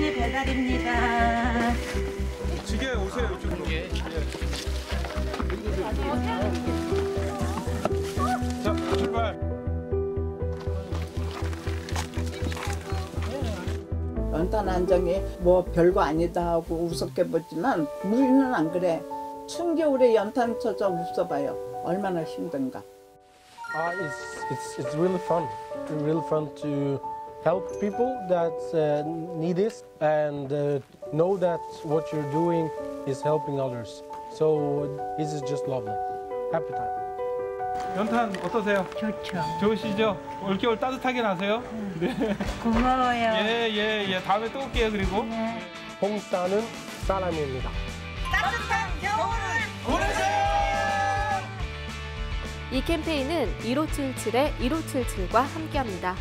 네, 배달입니다. 지게 오세요 이쪽으로. 예. 자 출발. 연탄 안정이 뭐 별거 아니다 하고 우습게 보지만 우리는 안 그래. 춘겨울에 연탄 쳐져 웃어봐요. 얼마나 힘든가. Uh, it's, it's, it's really fun. It's really fun to help people that uh, need this and uh, know that what you're doing is helping others. So this is just lovely. Happy time. 연탄 어떠세요? 좋죠. 좋으시죠? 올겨울 따뜻하게 나세요? 네. 고마워요. 예, 예, 예. 다음에 또 올게요, 그리고. 홍사는 사람입니다. 이 캠페인은 1577의 1577과 함께합니다.